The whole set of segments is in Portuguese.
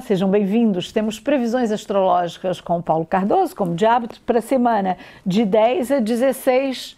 Sejam bem-vindos. Temos previsões astrológicas com Paulo Cardoso, como de hábito, para a semana de 10 a 16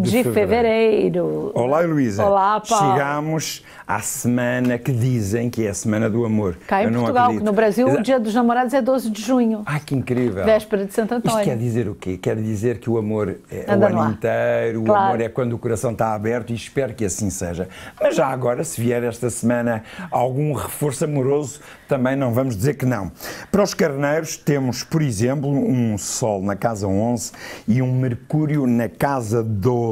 de, de fevereiro. fevereiro. Olá, Luísa. Olá, Paulo. Chegamos à semana que dizem que é a semana do amor. Cá em Portugal, no Brasil, o dia dos namorados é 12 de junho. Ah, que incrível. Véspera de Santo Antônio. Isto quer dizer o quê? Quer dizer que o amor é Anda o ano lá. inteiro, claro. o amor é quando o coração está aberto e espero que assim seja. Mas já agora, se vier esta semana algum reforço amoroso, também não vamos dizer que não. Para os carneiros, temos, por exemplo, um Sol na casa 11 e um Mercúrio na casa 12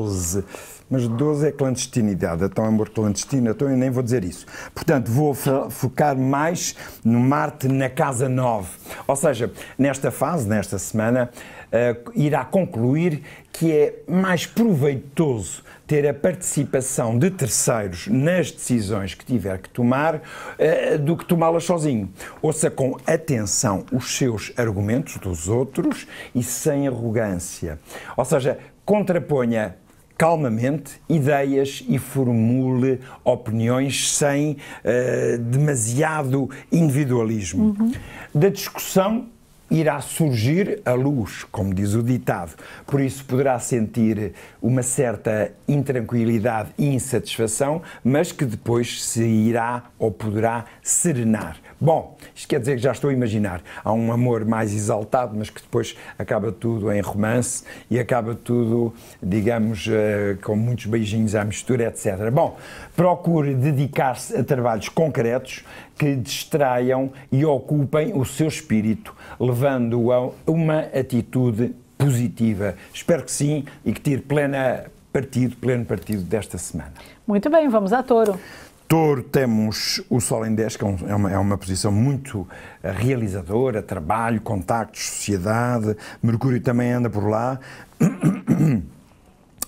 mas 12 é clandestinidade, então amor clandestino, então eu nem vou dizer isso. Portanto, vou focar mais no Marte na casa 9. Ou seja, nesta fase, nesta semana, uh, irá concluir que é mais proveitoso ter a participação de terceiros nas decisões que tiver que tomar uh, do que tomá-las sozinho. Ouça com atenção os seus argumentos dos outros e sem arrogância. Ou seja, contraponha calmamente ideias e formule opiniões sem uh, demasiado individualismo. Uhum. Da discussão irá surgir a luz, como diz o ditado. Por isso poderá sentir uma certa intranquilidade e insatisfação, mas que depois se irá ou poderá serenar. Bom, isto quer dizer que já estou a imaginar. Há um amor mais exaltado, mas que depois acaba tudo em romance e acaba tudo, digamos, uh, com muitos beijinhos à mistura, etc. Bom, procure dedicar-se a trabalhos concretos que distraiam e ocupem o seu espírito, levando-o a uma atitude positiva. Espero que sim e que tire plena partido, pleno partido desta semana. Muito bem, vamos a touro. Touro temos o Sol em 10, que é, é uma, é uma posição muito eh, realizadora, trabalho, contactos, sociedade. Mercúrio também anda por lá.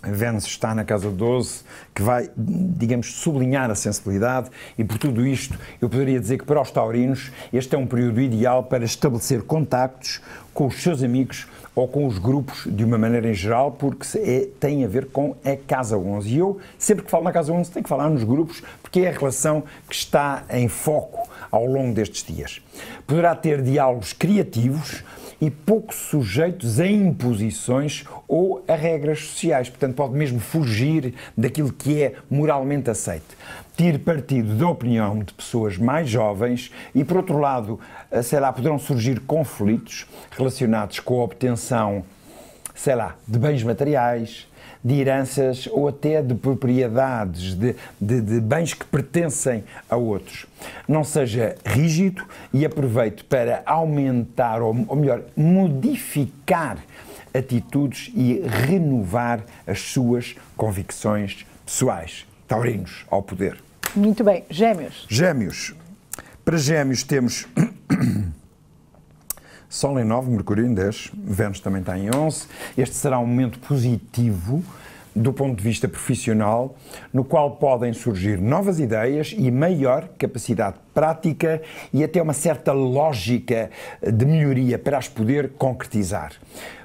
Vênus está na casa 12, que vai, digamos, sublinhar a sensibilidade, e por tudo isto, eu poderia dizer que para os taurinos este é um período ideal para estabelecer contactos com os seus amigos ou com os grupos de uma maneira em geral, porque é, tem a ver com a Casa 11. E eu, sempre que falo na Casa 11, tenho que falar nos grupos, porque é a relação que está em foco ao longo destes dias. Poderá ter diálogos criativos e pouco sujeitos a imposições ou a regras sociais. Portanto, pode mesmo fugir daquilo que é moralmente aceito. Tire partido da opinião de pessoas mais jovens e, por outro lado, eh, sei lá, poderão surgir conflitos relacionados com a obtenção, sei lá, de bens materiais, de heranças ou até de propriedades, de, de, de, bens que pertencem a outros. Não seja rígido e aproveite para aumentar, ou, ou melhor, modificar atitudes e renovar as suas convicções pessoais. Taurinos ao poder. Muito bem. Gêmeos. Gêmeos. Para Gêmeos temos Sol em 9, Mercúrio em 10, Vênus também está em 11. Este será um momento positivo do ponto de vista profissional, no qual podem surgir novas ideias e maior capacidade prática e até uma certa lógica de melhoria para as poder concretizar.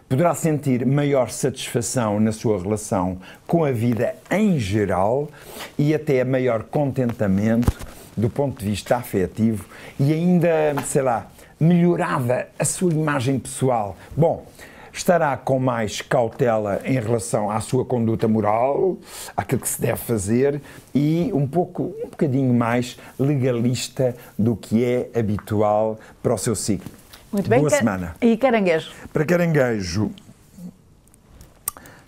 Poderá sentir maior satisfação na sua relação com a vida em geral e até maior contentamento do ponto de vista afetivo e ainda, sei lá, melhorava a sua imagem pessoal. Bom, estará com mais cautela em relação à sua conduta moral, àquilo que se deve fazer e um pouco, um bocadinho mais legalista do que é habitual para o seu signo. Muito bem. Boa semana. E caranguejo? Para caranguejo,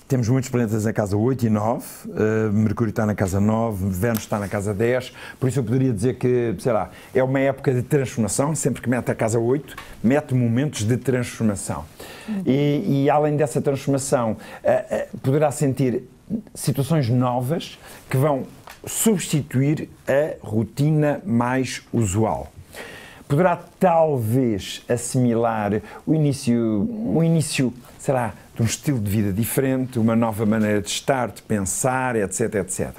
temos muitos planetas na casa 8 e 9, uh, eh, Mercúrio está na casa 9, Vênus está na casa 10, por isso eu poderia dizer que, sei lá, é uma época de transformação, sempre que mete a casa 8, mete momentos de transformação. E, e, além dessa transformação, uh, uh, poderá sentir situações novas que vão substituir a rotina mais usual poderá talvez assimilar o início, o início, será de um estilo de vida diferente, uma nova maneira de estar, de pensar, etc, etc.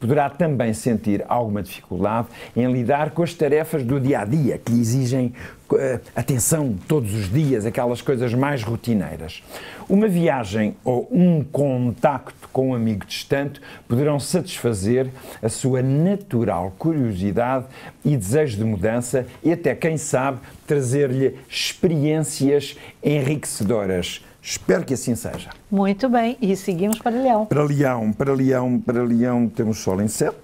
Poderá também sentir alguma dificuldade em lidar com as tarefas do dia a dia que exigem uh, atenção todos os dias, aquelas coisas mais rotineiras. Uma viagem ou um contacto com um amigo distante poderão satisfazer a sua natural curiosidade e desejo de mudança e até, quem sabe, trazer-lhe experiências enriquecedoras. Espero que assim seja. Muito bem, e seguimos para Leão. Para Leão, para Leão, para Leão temos Sol em 7.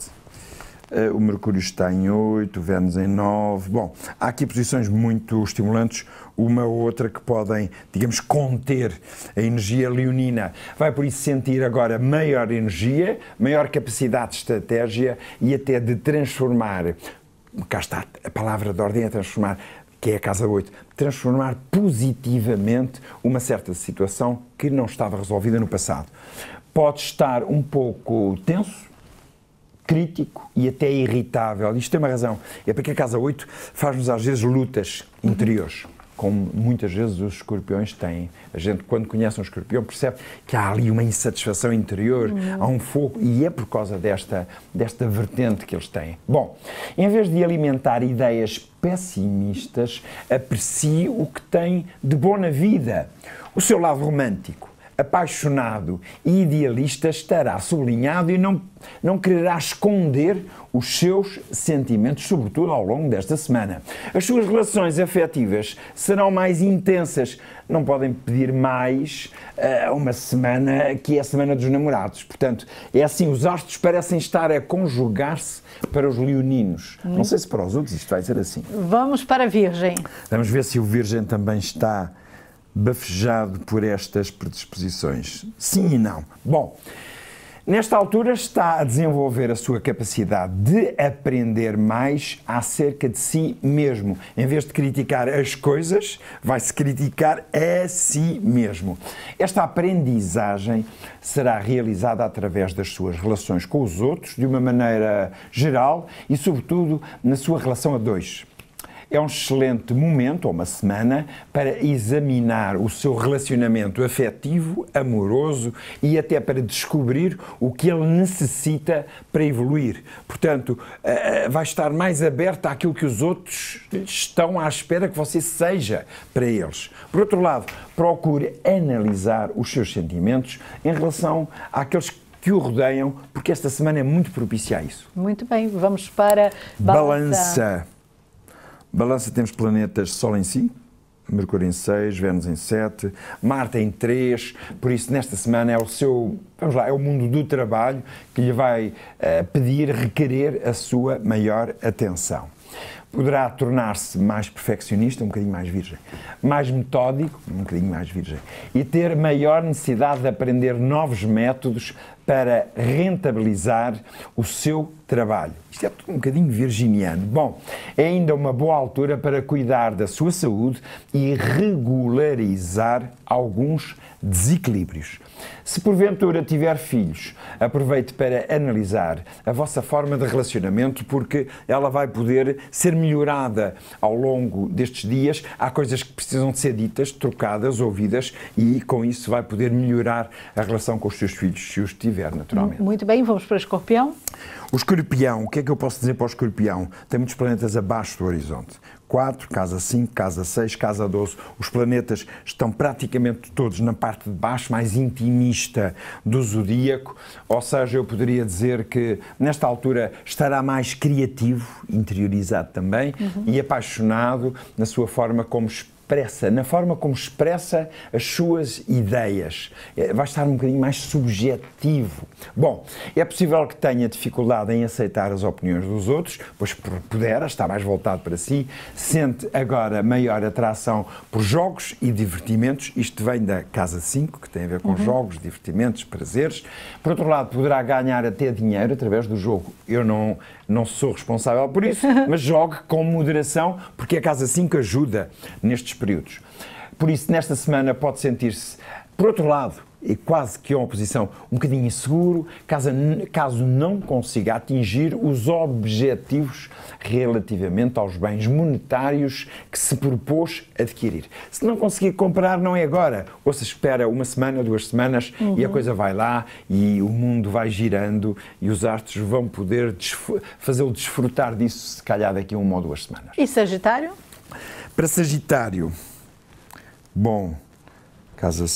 Eh, o Mercúrio está em 8, o Vênus em 9. Bom, há aqui posições muito estimulantes, uma ou outra que podem, digamos, conter a energia leonina. Vai por isso sentir agora maior energia, maior capacidade de estratégia e até de transformar. Cá está, a palavra de ordem é transformar que é a casa 8, transformar positivamente uma certa situação que não estava resolvida no passado. Pode estar um pouco tenso, crítico e até irritável. Isto tem uma razão. É porque a casa 8 faz-nos às vezes lutas interiores como muitas vezes os escorpiões têm. A gente, quando conhece um escorpião, percebe que há ali uma insatisfação interior, uhum. há um fogo, e é por causa desta, desta vertente que eles têm. Bom, em vez de alimentar ideias pessimistas, aprecie o que tem de bom na vida. O seu lado romântico apaixonado e idealista estará sublinhado e não, não quererá esconder os seus sentimentos, sobretudo ao longo desta semana. As suas relações afetivas serão mais intensas. Não podem pedir mais uh, uma semana que é a semana dos namorados. Portanto, é assim, os astros parecem estar a conjugar-se para os leoninos. Hum. Não sei se para os outros isto vai ser assim. Vamos para a Virgem. Vamos ver se o Virgem também está bafejado por estas predisposições? Sim e não. Bom, nesta altura está a desenvolver a sua capacidade de aprender mais acerca de si mesmo. Em vez de criticar as coisas, vai-se criticar a si mesmo. Esta aprendizagem será realizada através das suas relações com os outros, de uma maneira geral e, sobretudo, na sua relação a dois é um excelente momento, ou uma semana, para examinar o seu relacionamento afetivo, amoroso e até para descobrir o que ele necessita para evoluir. Portanto, eh, eh, vai estar mais aberto àquilo que os outros estão à espera que você seja para eles. Por outro lado, procure analisar os seus sentimentos em relação àqueles que o rodeiam, porque esta semana é muito propícia a isso. Muito bem, vamos para balança. balança. Balança temos planetas Sol em 5, Mercúrio em 6, Vênus em 7, Marte em 3, por isso nesta semana é o seu, vamos lá, é o mundo do trabalho que lhe vai uh, pedir, requerer a sua maior atenção. Poderá tornar-se mais perfeccionista, um bocadinho mais virgem, mais metódico, um bocadinho mais virgem, e ter maior necessidade de aprender novos métodos para rentabilizar o seu trabalho. Isto é tudo um bocadinho virginiano. Bom, é ainda uma boa altura para cuidar da sua saúde e regularizar alguns desequilíbrios. Se porventura tiver filhos, aproveite para analisar a vossa forma de relacionamento, porque ela vai poder ser melhorada ao longo destes dias. Há coisas que precisam de ser ditas, trocadas, ouvidas, e com isso vai poder melhorar a relação com os seus filhos, se os tiver, naturalmente. Muito bem, vamos para o escorpião. O escorpião, o que é que eu posso dizer para o escorpião? Tem muitos planetas abaixo do horizonte. 4, casa 5, casa 6, casa 12. Os planetas estão praticamente todos na parte de baixo, mais intimista do zodíaco, ou seja, eu poderia dizer que nesta altura estará mais criativo, interiorizado também, uhum. e apaixonado na sua forma como expressa, na forma como expressa as suas ideias. É, vai estar um bocadinho mais subjetivo. Bom, é possível que tenha dificuldade em aceitar as opiniões dos outros, pois pudera, está mais voltado para si, sente agora maior atração por jogos e divertimentos. Isto vem da Casa 5, que tem a ver com uhum. jogos, divertimentos, prazeres. Por outro lado, poderá ganhar até dinheiro através do jogo. Eu não, não sou responsável por isso, mas jogue com moderação, porque a Casa 5 ajuda nestes períodos. Por isso, nesta semana pode sentir-se, por outro lado, e quase que é uma posição um bocadinho inseguro, caso, caso não consiga atingir os objetivos relativamente aos bens monetários que se propôs adquirir. Se não conseguir comprar, não é agora. Ou se espera uma semana, duas semanas uhum. e a coisa vai lá e o mundo vai girando e os artes vão poder fazê-lo desfrutar disso, se calhar daqui a uma ou duas semanas. E Sagitário? Para Sagitário, bom, casa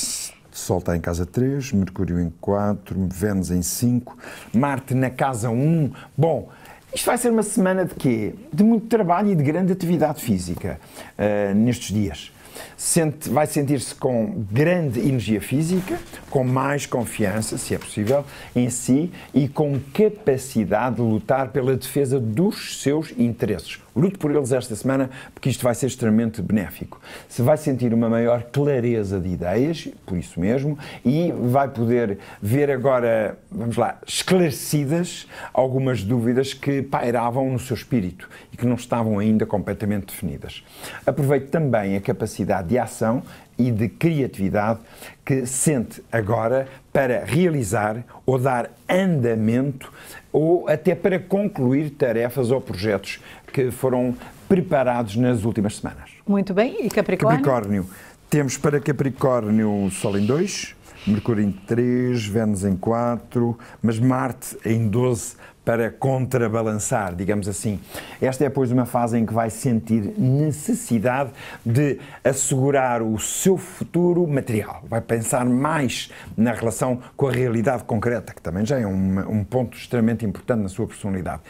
Sol está em casa 3, Mercúrio em 4, Vênus em 5, Marte na casa 1. Bom, isto vai ser uma semana de quê? De muito trabalho e de grande atividade física uh, nestes dias. Sente, vai sentir-se com grande energia física, com mais confiança, se é possível, em si e com capacidade de lutar pela defesa dos seus interesses. Lute por eles esta semana, porque isto vai ser extremamente benéfico. Se vai sentir uma maior clareza de ideias, por isso mesmo, e vai poder ver agora, vamos lá, esclarecidas algumas dúvidas que pairavam no seu espírito e que não estavam ainda completamente definidas. Aproveite também a capacidade de ação e de criatividade que sente agora para realizar ou dar andamento ou até para concluir tarefas ou projetos que foram preparados nas últimas semanas. Muito bem. E Capricórnio? Capricórnio. Temos para Capricórnio Sol em 2, Mercúrio em 3, Vênus em 4, mas Marte em 12 para contrabalançar, digamos assim. Esta é, pois, uma fase em que vai sentir necessidade de assegurar o seu futuro material. Vai pensar mais na relação com a realidade concreta, que também já é um, um ponto extremamente importante na sua personalidade.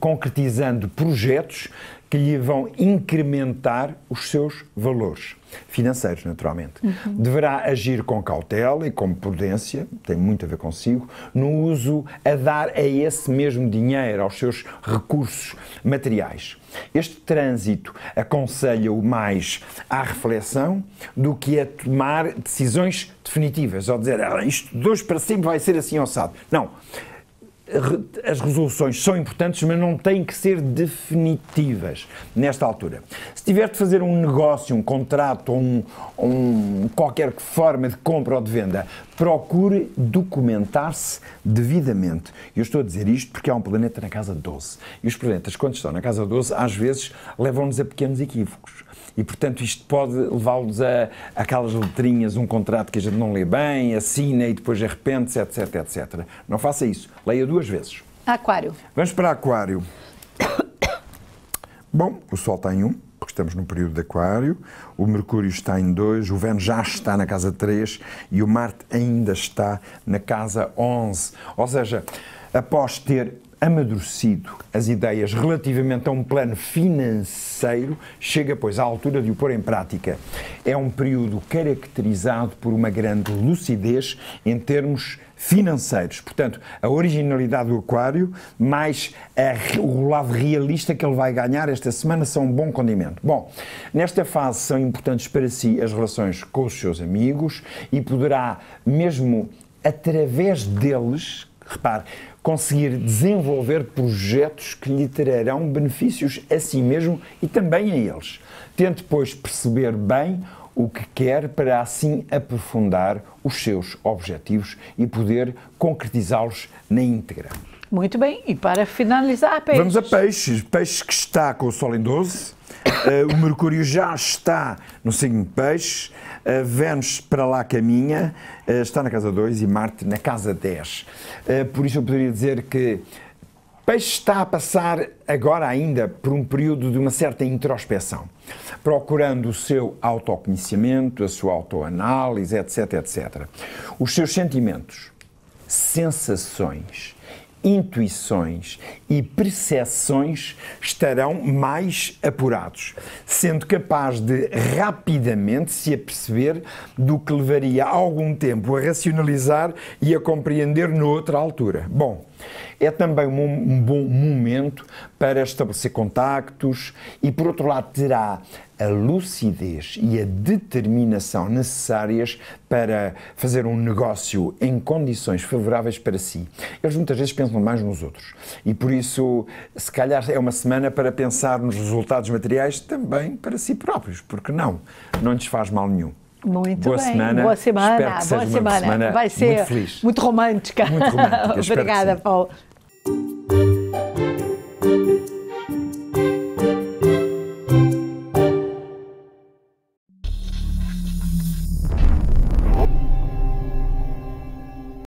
Concretizando projetos que lhe vão incrementar os seus valores financeiros, naturalmente. Uhum. Deverá agir com cautela e com prudência, tem muito a ver consigo, no uso a dar a esse mesmo dinheiro, aos seus recursos materiais. Este trânsito aconselha-o mais à reflexão do que a tomar decisões definitivas, ou dizer, ah, isto de hoje para sempre vai ser assim ossado. Não as resoluções são importantes, mas não têm que ser definitivas nesta altura. Se tiver de fazer um negócio, um contrato um, um, qualquer forma de compra ou de venda, procure documentar-se devidamente. Eu estou a dizer isto porque há um planeta na casa 12. E os planetas, quando estão na casa 12, às vezes levam-nos a pequenos equívocos e, portanto, isto pode levá-los a, aquelas letrinhas, um contrato que a gente não lê bem, assina e depois arrepende-se, etc, etc. Não faça isso. Leia duas vezes. Aquário. Vamos para Aquário. Bom, o Sol está em 1, porque estamos no período de Aquário, o Mercúrio está em 2, o Vênus já está na casa 3 e o Marte ainda está na casa 11. Ou seja, após ter amadurecido as ideias relativamente a um plano financeiro, chega, pois, à altura de o pôr em prática. É um período caracterizado por uma grande lucidez em termos financeiros. Portanto, a originalidade do Aquário, mais a, o lado realista que ele vai ganhar esta semana são um bom condimento. Bom, nesta fase são importantes para si as relações com os seus amigos e poderá, mesmo através deles, repare, conseguir desenvolver projetos que lhe trarão benefícios a si mesmo e também a eles. Tente, pois, perceber bem o que quer para assim aprofundar os seus objetivos e poder concretizá-los na íntegra. Muito bem, e para finalizar, peixes. Vamos a peixes. Peixes que está com o Sol em 12. Uh, o Mercúrio já está no signo de peixes. Uh, Vênus para lá caminha, uh, está na casa 2 e Marte na casa 10. Uh, por isso eu poderia dizer que Peixe está a passar agora ainda por um período de uma certa introspeção, procurando o seu autoconhecimento, a sua autoanálise, etc, etc. Os seus sentimentos, sensações, intuições e percepções estarão mais apurados, sendo capaz de rapidamente se aperceber do que levaria algum tempo a racionalizar e a compreender noutra altura. Bom, é também um, bom momento para estabelecer contactos e, por outro lado, terá a lucidez e a determinação necessárias para fazer um negócio em condições favoráveis para si. Eles muitas vezes pensam mais nos outros e, por isso, se calhar é uma semana para pensar nos resultados materiais também para si próprios, porque não? Não lhes faz mal nenhum. Muito boa bem. Semana. Boa semana. Espero que boa seja semana. semana Vai ser muito feliz. Muito romântica. Muito romântica. Obrigada, Paulo.